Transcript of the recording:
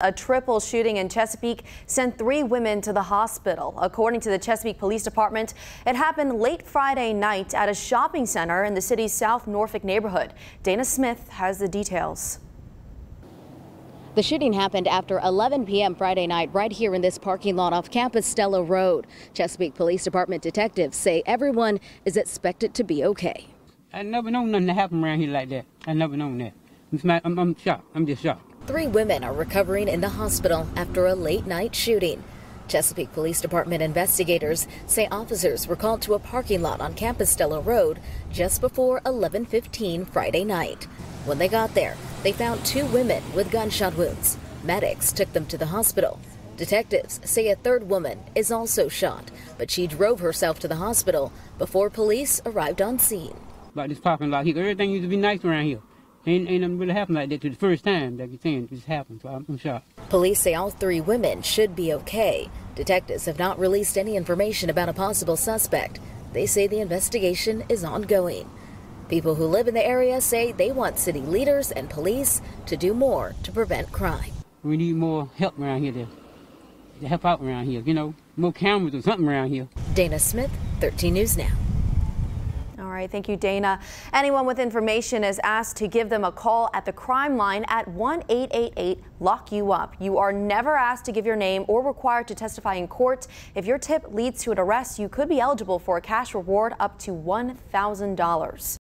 A triple shooting in Chesapeake sent three women to the hospital. According to the Chesapeake Police Department, it happened late Friday night at a shopping center in the city's South Norfolk neighborhood. Dana Smith has the details. The shooting happened after 11 p.m. Friday night right here in this parking lot off Compostela Road. Chesapeake Police Department detectives say everyone is expected to be okay. I never known nothing to happen around here like that. I never known that. I'm, I'm, I'm shocked. I'm just shocked. Three women are recovering in the hospital after a late night shooting. Chesapeake Police Department investigators say officers were called to a parking lot on Compostela Road just before 11:15 Friday night. When they got there, they found two women with gunshot wounds. Medics took them to the hospital. Detectives say a third woman is also shot, but she drove herself to the hospital before police arrived on scene. About this parking lot here, everything used to be nice around here. Ain't, ain't nothing really happened like that to the first time that you're saying this happened, so I'm, I'm shocked. Police say all three women should be okay. Detectives have not released any information about a possible suspect. They say the investigation is ongoing. People who live in the area say they want city leaders and police to do more to prevent crime. We need more help around here to, to help out around here, you know, more cameras or something around here. Dana Smith, 13 News Now. Right, thank you, Dana. Anyone with information is asked to give them a call at the crime line at 1-888-LOCK-YOU-UP. You are never asked to give your name or required to testify in court. If your tip leads to an arrest, you could be eligible for a cash reward up to $1,000.